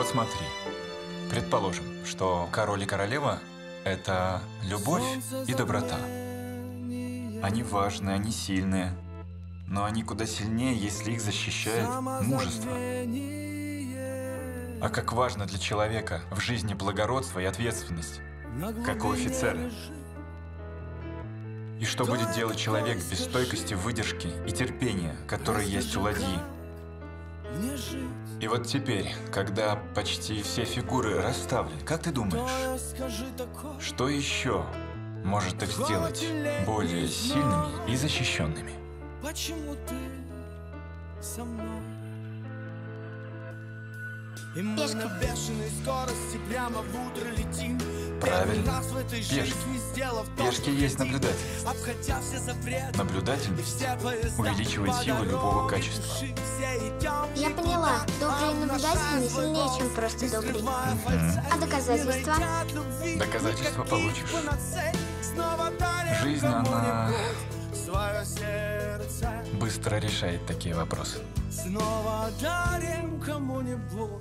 Вот смотри. Предположим, что король и королева — это любовь и доброта. Они важны, они сильные, но они куда сильнее, если их защищает мужество. А как важно для человека в жизни благородство и ответственность, как у офицера. И что будет делать человек без стойкости, выдержки и терпения, которые есть у ладьи? И вот теперь, когда почти все фигуры расставлены, как ты думаешь, что еще может их сделать более сильными и защищенными? Почему ты со мной? И мы на бешеной скорости прямо в утро летим Правильно. Раз в этой Пешки. жизни сделав то, Пешки что есть наблюдатель. Обходя все запреты И Наблюдательность все поезда увеличивает силу любого дороге качества. Я поняла, добрые Нам наблюдатели сильнее, чем просто скрывая фальцет, А доказательства? Доказательства получишь. Жизнь, она быстро решает такие вопросы. Снова дарим кому-нибудь.